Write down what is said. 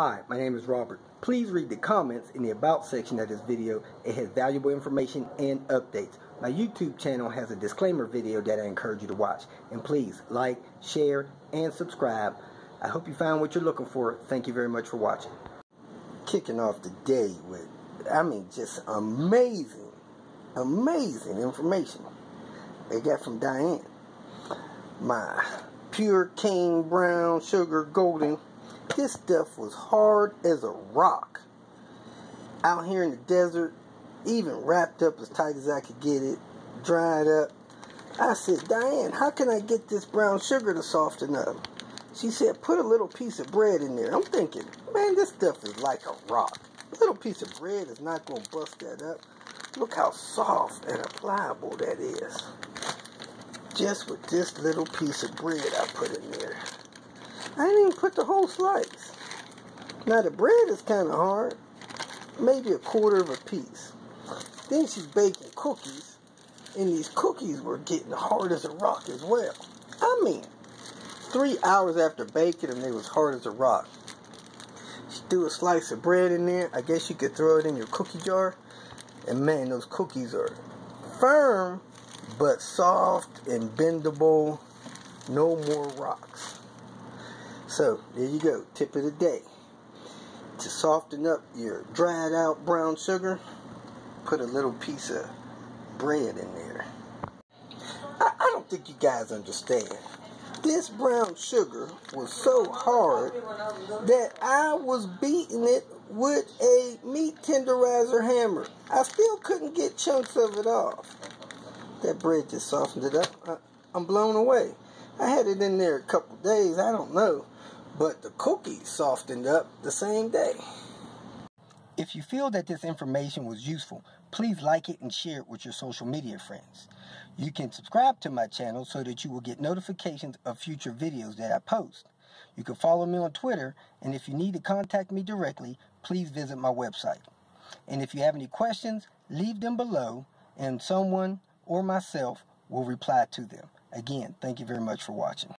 Hi, my name is Robert. Please read the comments in the About section of this video. It has valuable information and updates. My YouTube channel has a disclaimer video that I encourage you to watch. And please like, share, and subscribe. I hope you found what you're looking for. Thank you very much for watching. Kicking off the day with, I mean, just amazing, amazing information they got from Diane. My pure cane brown sugar golden this stuff was hard as a rock. Out here in the desert, even wrapped up as tight as I could get it, dried up. I said, Diane, how can I get this brown sugar to soften up? She said, put a little piece of bread in there. I'm thinking, man, this stuff is like a rock. A little piece of bread is not going to bust that up. Look how soft and pliable that is. Just with this little piece of bread I put in there. I didn't even put the whole slice. Now the bread is kind of hard, maybe a quarter of a piece. Then she's baking cookies, and these cookies were getting hard as a rock as well. I mean, three hours after baking them, they was hard as a rock. She threw a slice of bread in there. I guess you could throw it in your cookie jar. And man, those cookies are firm, but soft and bendable. No more rocks. So, there you go. Tip of the day. To soften up your dried out brown sugar, put a little piece of bread in there. I, I don't think you guys understand. This brown sugar was so hard that I was beating it with a meat tenderizer hammer. I still couldn't get chunks of it off. That bread just softened it up. I, I'm blown away. I had it in there a couple days. I don't know but the cookie softened up the same day. If you feel that this information was useful, please like it and share it with your social media friends. You can subscribe to my channel so that you will get notifications of future videos that I post. You can follow me on Twitter, and if you need to contact me directly, please visit my website. And if you have any questions, leave them below, and someone or myself will reply to them. Again, thank you very much for watching.